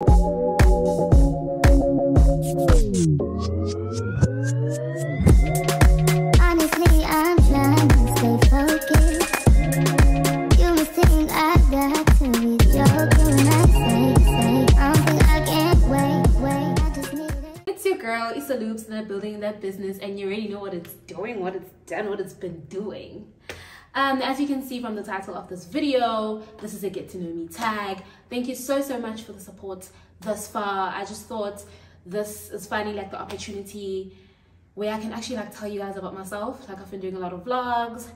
It. It's your girl, Issa Loops, they're building that business, and you already know what it's doing, what it's done, what it's been doing. Um, as you can see from the title of this video, this is a get to know me tag. Thank you so, so much for the support thus far. I just thought this is finally like the opportunity where I can actually like tell you guys about myself. Like I've been doing a lot of vlogs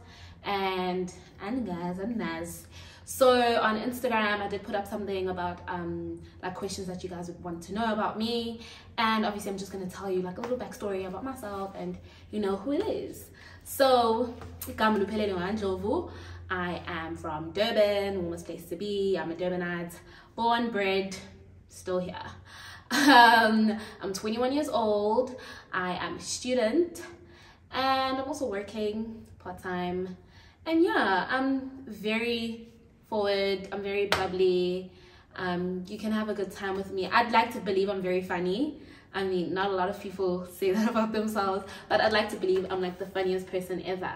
and and guys and Naz. So on Instagram, I did put up something about um, like questions that you guys would want to know about me, and obviously I'm just gonna tell you like a little backstory about myself and you know who it is. So, igama Luphelele Ndlovu. I am from Durban, warmest place to be. I'm a Durbanite, born, bred, still here. Um, I'm 21 years old. I am a student, and I'm also working part time. And yeah, I'm very forward. I'm very bubbly. Um, you can have a good time with me. I'd like to believe I'm very funny. I mean, not a lot of people say that about themselves, but I'd like to believe I'm like the funniest person ever.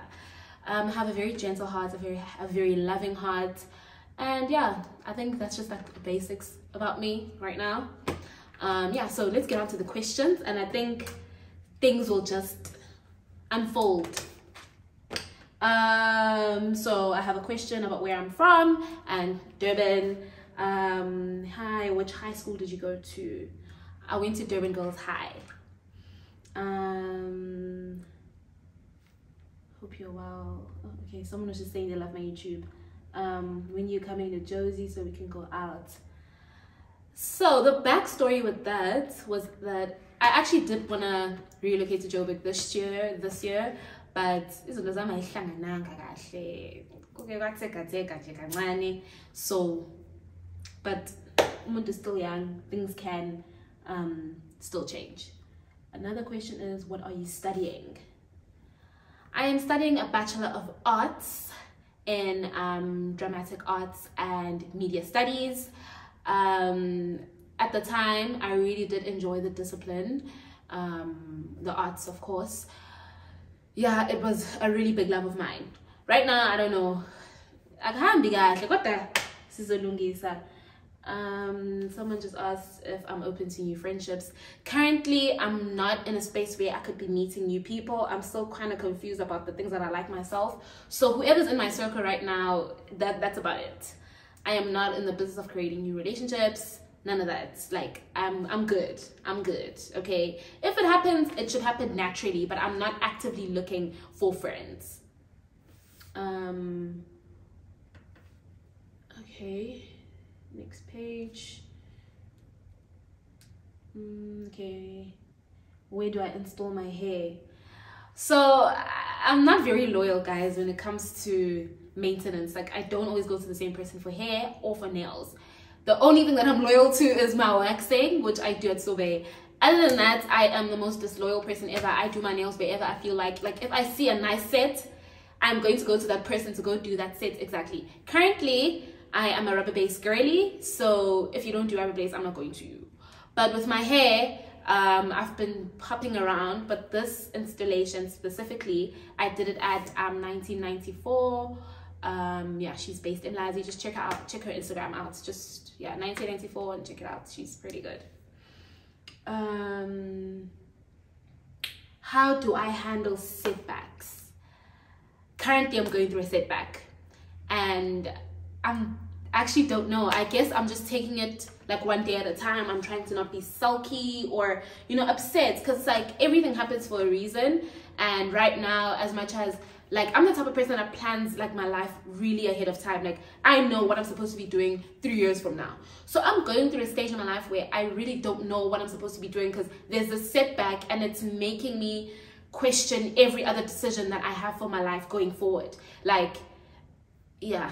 Um, have a very gentle heart, a very a very loving heart, and yeah, I think that's just like the basics about me right now. Um, yeah, so let's get on to the questions, and I think things will just unfold. Um, so I have a question about where I'm from and Durban. Um, hi, which high school did you go to? I went to Durban Girls High. Um, hope you're well. Oh, okay, someone was just saying they love my YouTube. Um, when you coming to Jozi so we can go out. So the backstory with that was that I actually did want to relocate to Joburg this year, this year, but. So, but umuntu is still young, things can um, still change. Another question is, what are you studying? I am studying a Bachelor of Arts in um, Dramatic Arts and Media Studies. Um, at the time, I really did enjoy the discipline, um, the arts, of course. Yeah, it was a really big love of mine. Right now, I don't know. Akuhambi kahle kodwa sizolungisa. Um, someone just asked if I'm open to new friendships. Currently, I'm not in a space where I could be meeting new people. I'm still kind of confused about the things that I like myself. So whoever's in my circle right now, that that's about it. I am not in the business of creating new relationships. None of that. Like I'm I'm good. I'm good. Okay. If it happens, it should happen naturally, but I'm not actively looking for friends. Um okay. Next page. Mm, okay. Where do I install my hair? So I'm not very loyal, guys, when it comes to maintenance. Like I don't always go to the same person for hair or for nails. The only thing that I'm loyal to is my waxing, which I do at Sobe. Other than that, I am the most disloyal person ever. I do my nails wherever I feel like. Like if I see a nice set, I'm going to go to that person to go do that set exactly. Currently, I am a rubber base girly, so if you don't do rubber base, I'm not going to. You. But with my hair, um, I've been popping around, but this installation specifically, I did it at um, 1994. Um, yeah, she's based in Lazi. Just check her out, check her Instagram out. Just yeah, 1994, and check it out. She's pretty good. Um, how do I handle setbacks? Currently, I'm going through a setback, and I'm actually don't know. I guess I'm just taking it like one day at a time. I'm trying to not be sulky or you know upset because like everything happens for a reason. And right now, as much as like I'm the type of person that plans like my life really ahead of time. Like I know what I'm supposed to be doing three years from now. So I'm going through a stage in my life where I really don't know what I'm supposed to be doing because there's a setback and it's making me question every other decision that I have for my life going forward. Like, yeah,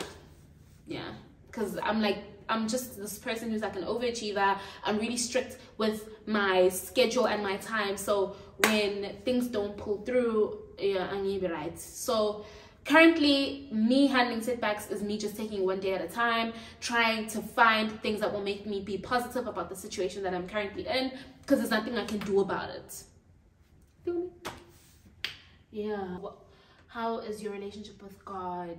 yeah. Because i'm like i'm just this person who's like an overachiever. I'm really strict with my schedule and my time. So when things don't pull through yeah i need be right so currently me handling setbacks is me just taking one day at a time trying to find things that will make me be positive about the situation that i'm currently in because there's nothing i can do about it. Yeah. How is your relationship with god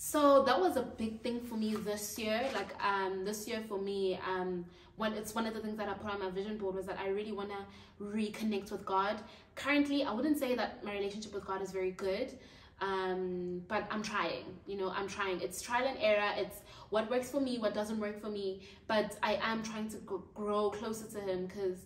so that was a big thing for me this year. Like um this year for me um when it's one of the things that i put on my vision board was that i really want to reconnect with god. Currently i wouldn't say that my relationship with god is very good um but i'm trying you know i'm trying. It's trial and error. It's what works for me what doesn't work for me. But i am trying to grow closer to him because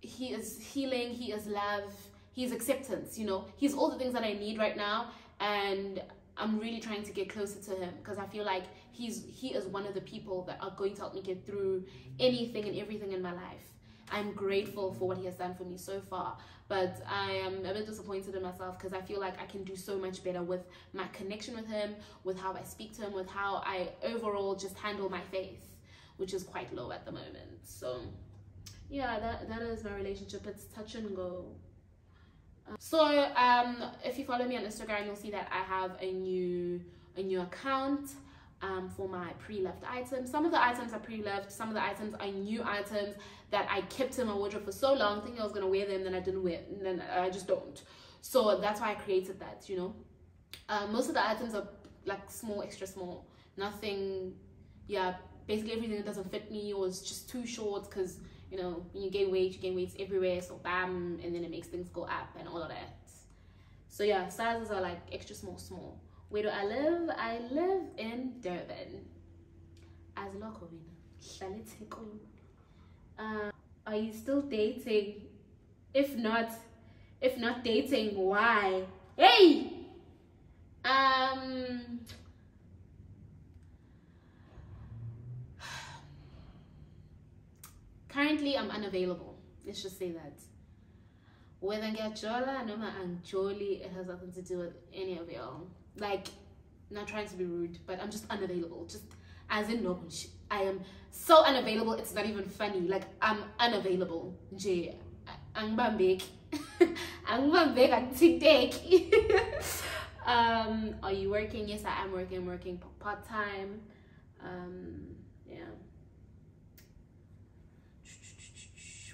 he is healing he is love he's acceptance you know. He's all the things that i need right now. And i'm really trying to get closer to him because i feel like he's he is one of the people that are going to help me get through anything and everything in my life i'm grateful for what he has done for me so far but I am a bit disappointed in myself because I feel like I can do so much better with my connection with him, with how I speak to him, with how I overall just handle my faith, which is quite low at the moment. So yeah, that, that is my relationship. It's touch and go. So um, if you follow me on Instagram, you'll see that I have a new a new account um, for my pre-loved items. Some of the items are pre-loved, some of the items are new items that I kept in my wardrobe for so long, thinking I was gonna wear them, then I didn't wear, and then I just don't. So that's why I created that, you know. Uh, most of the items are like small, extra small, nothing. Yeah, basically everything that doesn't fit me or is just too short because you know when you gain weight, you gain weight everywhere, so bam, and then it makes things go up and all of that. So yeah, sizes are like extra small, small. Where do I live? I live in Durban. As. Uh, are you still dating? If not, if not dating, why? Hey! Um currently I'm unavailable. Let's just say that. Whether ngiyajola noma angijoli, it has nothing to do with any of y'all. Like not trying to be rude but i'm just unavailable. Just as in no i am so unavailable it's not even funny. Like i'm unavailable. Nje angibambeki angibambeki angithinteki um are you working? Yes i am working. I'm working part-time. Um yeah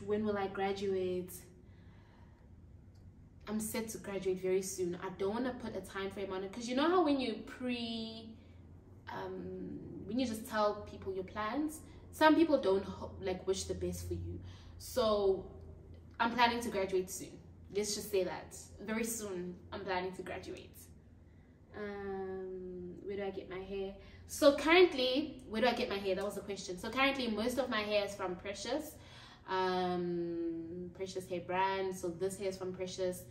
when will i graduate I'm set to graduate very soon. I don't want to put a time frame on it because you know how when you pre, um, when you just tell people your plans, some people don't like wish the best for you. So I'm planning to graduate soon. Let's just say that very soon. I'm planning to graduate. Um, where do I get my hair? So currently, where do I get my hair? That was the question. So currently, most of my hair is from Precious um, Precious Hair brand. So this hair is from Precious.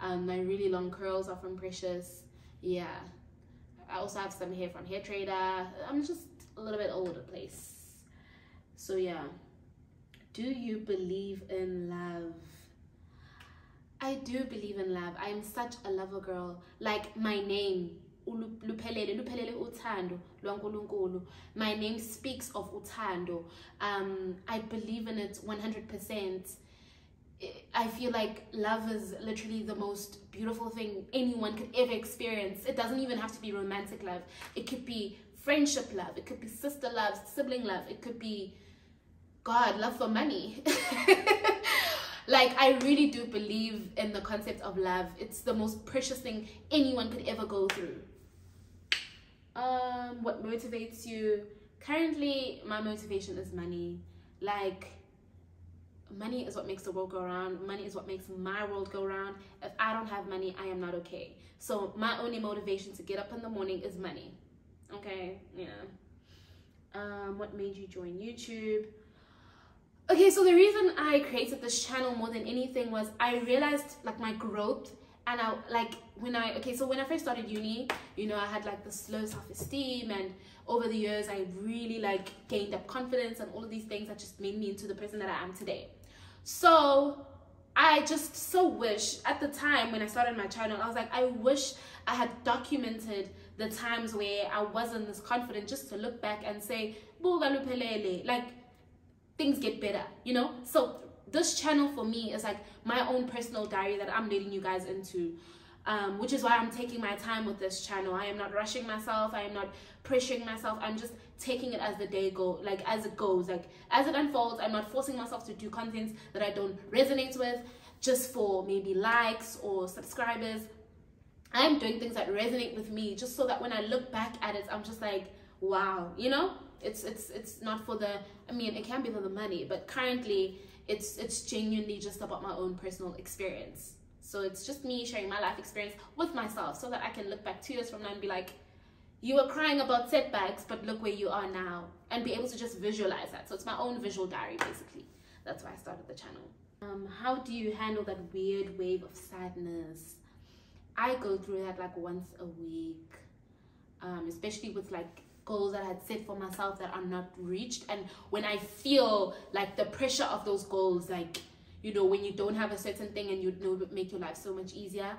Um, my really long curls are from Precious. Yeah. I also have some hair from Hair Trader. I'm just a little bit all over the place. So yeah. Do you believe in love? I do believe in love. I am such a lover girl. Like my name, luphelele luphelele uthando lwankulunkulu my name speaks of uthando um i believe in it 100% I feel like love is literally the most beautiful thing anyone could ever experience. It doesn't even have to be romantic love. It could be friendship love. It could be sister love, sibling love. It could be God, love for money. like I really do believe in the concept of love. It's the most precious thing anyone could ever go through um what motivates you. Currently my motivation is money. Like money is what makes the world go around. Money is what makes my world go around. If i don't have money i am not okay. So my only motivation to get up in the morning is money. Okay? Yeah. Um what made you join youtube? Okay so the reason i created this channel more than anything was i realized like my growth and I like when I okay so when I first started uni you know I had like this low self-esteem and over the years I really like gained up confidence and all of these things that just made me into the person that I am today. So I just so wish at the time when I started my channel I was like I wish I had documented the times where I wasn't this confident just to look back and say like things get better you know? So this channel for me is like my own personal diary that I'm leading you guys into. um, which is why I'm taking my time with this channel. I am not rushing myself. I am not pressuring myself. I'm just taking it as the day go, like as it goes, like as it unfolds. I'm not forcing myself to do content that I don't resonate with just for maybe likes or subscribers. I'm doing things that resonate with me just so that when I look back at it, I'm just like, wow, you know? It's it's it's not for the I mean it can be for the money, but currently it's it's genuinely just about my own personal experience. So it's just me sharing my life experience with myself so that I can look back two years from now and be like, you were crying about setbacks, but look where you are now. And be able to just visualize that. So it's my own visual diary, basically. That's why I started the channel. Um, how do you handle that weird wave of sadness? I go through that like once a week, um, especially with like goals that I had set for myself that are not reached. And when I feel like the pressure of those goals, like you know when you don't have a certain thing and you know make your life so much easier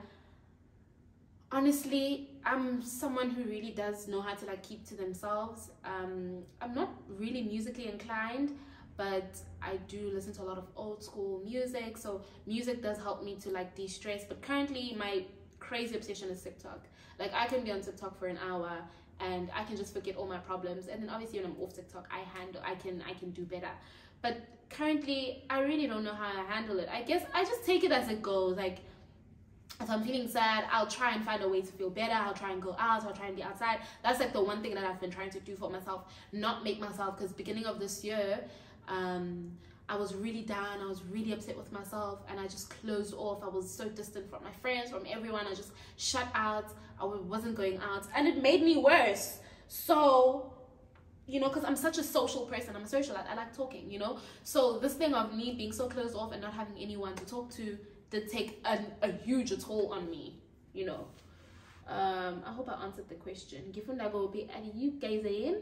honestly i'm someone who really does know how to like keep to themselves. Um i'm not really musically inclined but i do listen to a lot of old school music. So music does help me to like de-stress. But currently my crazy obsession is tiktok like i can be on tiktok for an hour and i can just forget all my problems. And then obviously when i'm off tiktok i handle i can i can do better. But currently i really don't know how i handle it. I guess i just take it as it goes. Like if i'm feeling sad i'll try and find a way to feel better. I'll try and go out. I'll try and be outside. That's like the one thing that i've been trying to do for myself not make myself because beginning of this year um I was really down, I was really upset with myself, and I just closed off. I was so distant from my friends, from everyone. I just shut out. I wasn't going out, and it made me worse. So you know, because I'm such a social person. I'm a socialite. I like talking, you know. So this thing of me being so closed off and not having anyone to talk to did take a, a huge toll on me, you know. Um, I hope I answered the question. That will be at you guys in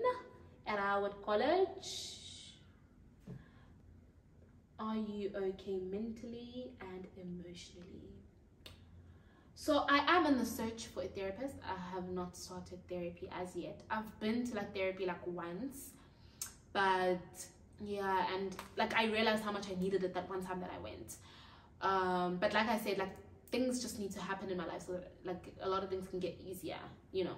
at Howard College. Are you okay mentally and emotionally? So I am in the search for a therapist. I have not started therapy as yet. I've been to like therapy like once, but yeah, and like I realized how much I needed it that one time that I went. Um, but like I said, like things just need to happen in my life so that like a lot of things can get easier, you know.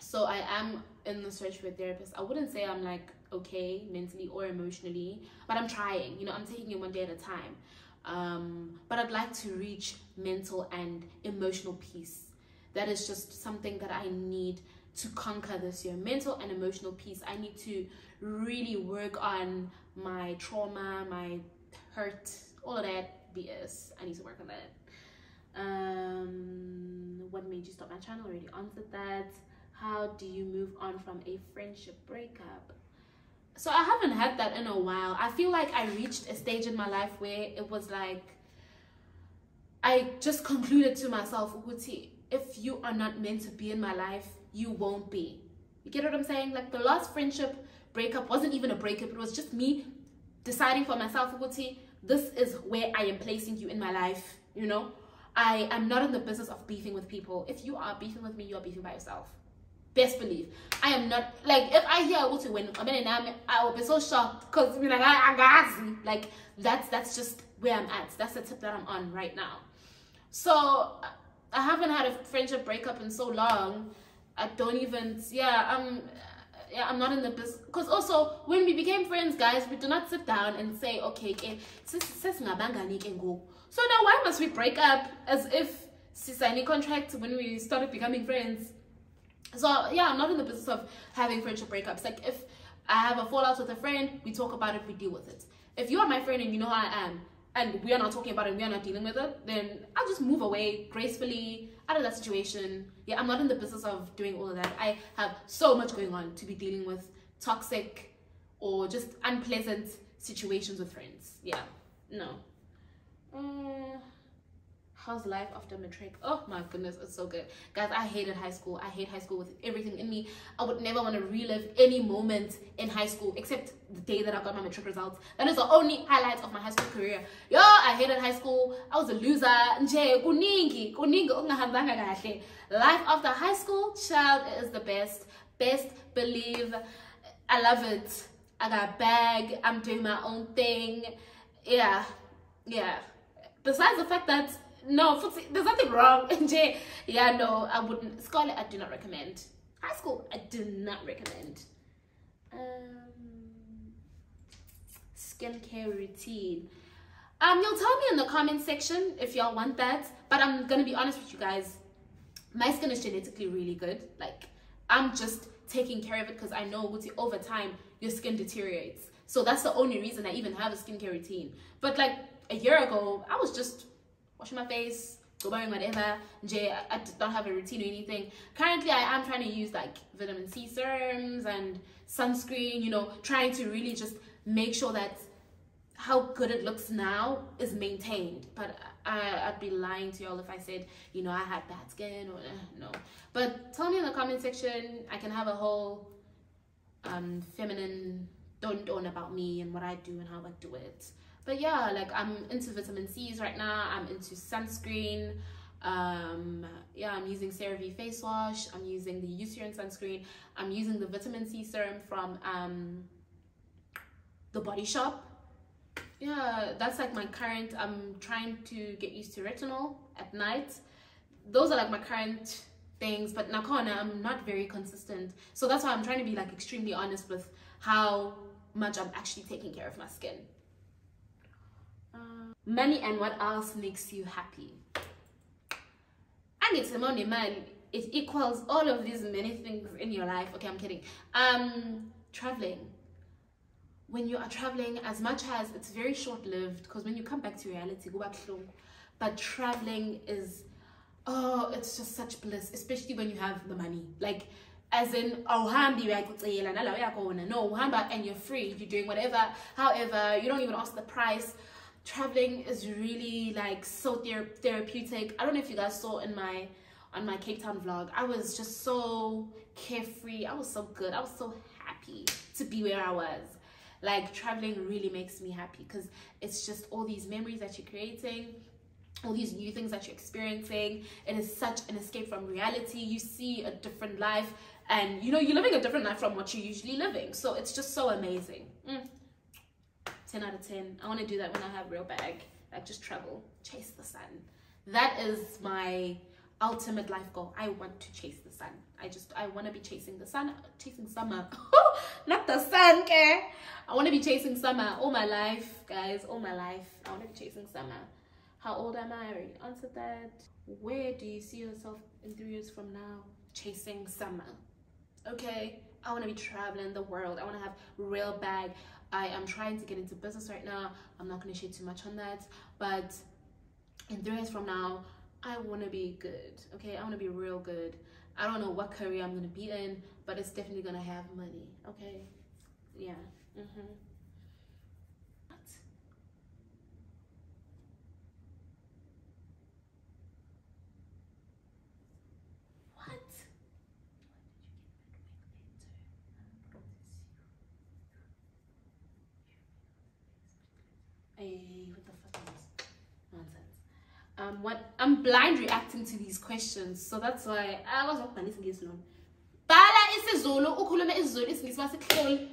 So I am in the search for a therapist. I wouldn't say I'm like okay mentally or emotionally, but I'm trying. You know, I'm taking it one day at a time um, but I'd like to reach mental and emotional peace. That is just something that I need to conquer this year. Mental and emotional peace. I need to really work on my trauma, my hurt, all of that BS. I need to work on that. Um, what made you stop my channel? Already answered that. How do you move on from a friendship breakup? so I haven't had that in a while. I feel like I reached a stage in my life where it was like I just concluded to myself, Uguti, if you are not meant to be in my life, you won't be. You get what I'm saying? Like the last friendship breakup wasn't even a breakup, it was just me deciding for myself, Uguti, this is where I am placing you in my life, you know? I am not in the business of beefing with people. If you are beefing with me, you are beefing by yourself best believe I am not like if I hear what when I mean I will be so shocked because I mean like I, I like that's that's just where I'm at. That's the tip that I'm on right now. So I haven't had a friendship breakup in so long. I don't even yeah I'm yeah, I'm not in the business because also when we became friends guys we do not sit down and say okay okay so now why must we break up as if signing contract when we started becoming friends so yeah i'm not in the business of having friendship breakups. Like if i have a fallout with a friend we talk about it we deal with it. If you are my friend and you know how i am and we are not talking about it we are not dealing with it then i'll just move away gracefully out of that situation. Yeah i'm not in the business of doing all of that. I have so much going on to be dealing with toxic or just unpleasant situations with friends. Yeah no. Uh, how's life after matric? Oh my goodness it's so good. Guys i hated high school. I hate high school with everything in me. I would never want to relive any moment in high school except the day that i got my matric results. That is the only highlight of my high school career. Yo i hated high school. I was a loser. Life after high school child is the best. Best believe. I love it. I got a bag. I'm doing my own thing. Yeah yeah. Besides the fact that no, there's nothing wrong. Yeah, no, I wouldn't. Scarlet, I do not recommend. High school, I do not recommend. Um, skincare routine. Um, you'll tell me in the comment section if y'all want that. But I'm gonna be honest with you guys. My skin is genetically really good. Like I'm just taking care of it because I know over time your skin deteriorates. So that's the only reason I even have a skincare routine. But like a year ago, I was just washing my face, go buying whatever. I, don't have a routine or anything. Currently, I am trying to use like vitamin C serums and sunscreen. You know, trying to really just make sure that how good it looks now is maintained. But I, I'd be lying to y'all if I said, you know, I had bad skin or eh, no. But tell me in the comment section. I can have a whole um, feminine don't don't about me and what I do and how I do it. But yeah, like I'm into vitamin C's right now. I'm into sunscreen. Um, yeah, I'm using CeraVe face wash. I'm using the Eucerin sunscreen. I'm using the vitamin C serum from um, the Body Shop yeah that's like my current i'm trying to get used to retinol at night those are like my current things but nakona i'm not very consistent so that's why i'm trying to be like extremely honest with how much i'm actually taking care of my skin money and what else makes you happy? And it's money man it equals all of these many things in your life. Okay i'm kidding. Um traveling. When you are traveling as much as it's very short-lived because when you come back to reality go back home but traveling is oh it's just such bliss especially when you have the money. Like as in uyakhona no and you're free you're doing whatever however you don't even ask the price traveling is really like so ther therapeutic. I don't know if you guys saw in my on my cape town vlog. I was just so carefree. I was so good. I was so happy to be where i was. Like traveling really makes me happy because it's just all these memories that you're creating all these new things that you're experiencing. It is such an escape from reality. You see a different life and you know you're living a different life from what you're usually living. So it's just so amazing. Mm. 10 out of 10 i want to do that when i have real bag like just travel chase the sun. That is my ultimate life goal. I want to chase the sun. I just i want to be chasing the sun chasing summer. Not the sun okay? I want to be chasing summer all my life guys all my life. I want to be chasing summer. How old am i? Already answered that. Where do you see yourself in three years from now? Chasing summer. Okay? I want to be traveling the world. I want to have real bag i am trying to get into business right now i'm not going to share too much on that but in three years from now I want to be good. Okay, I want to be real good. I don't know what career I'm gonna be in, but it's definitely gonna have money. Okay, yeah. Mm-hmm. What? What? Hey, what the fuck is this? Nonsense. Um, what I'm blind reacting to these questions, so that's why I was not bhalisa ngesizulu. Bhala isiZulu, ukhulume isiZulu, isingisi masihloli.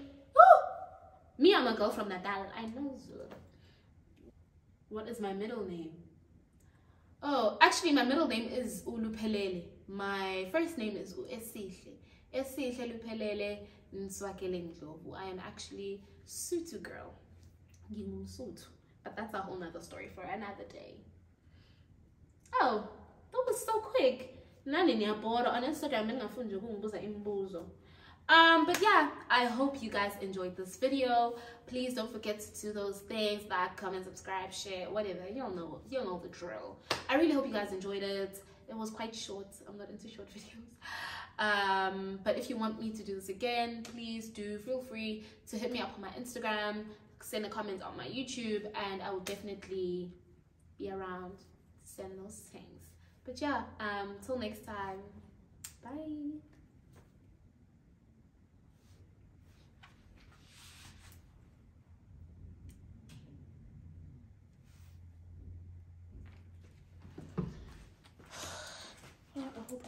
Me, I'm a girl from Natal. I know Zulu. What is my middle name? Oh, actually, my middle name is Ulupelele. My first name is Esihle. Esihle Luphelele Nswakele Ndlovu. I am actually Sotho girl. But that's a whole nother story for another day. Oh, that was so quick. Nani niyabhora on Instagram engafundi ukungibuza imibuzo. Um, but yeah, I hope you guys enjoyed this video. Please don't forget to do those things, like, comment, subscribe, share, whatever. You'll know, you'll know the drill. I really hope you guys enjoyed it. It was quite short. I'm not into short videos. Um, but if you want me to do this again, please do feel free to hit me up on my Instagram, send a comment on my YouTube, and I will definitely be around send those things. But yeah, um, till next time, bye. I hope it?